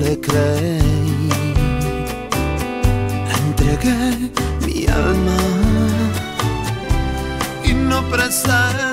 le creí. Entregué mi alma y no presté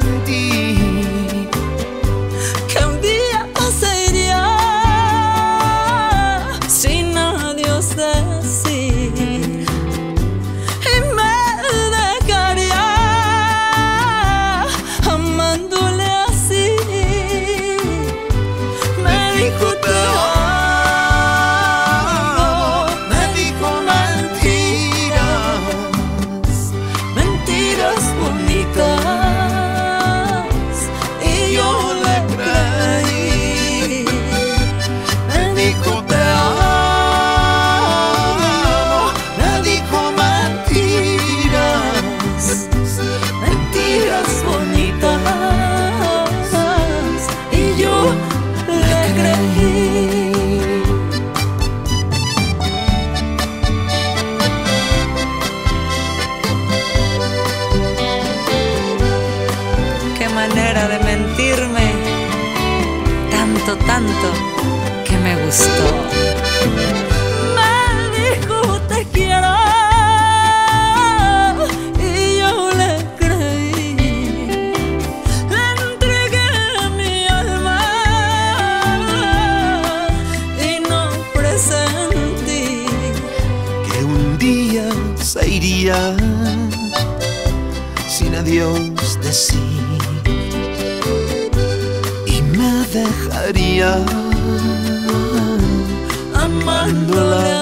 tanto, que me gustó. Me dijo te quiero y yo le creí. Le entregué mi alma y no presentí que un día se iría sin adiós decir dejaría amándola.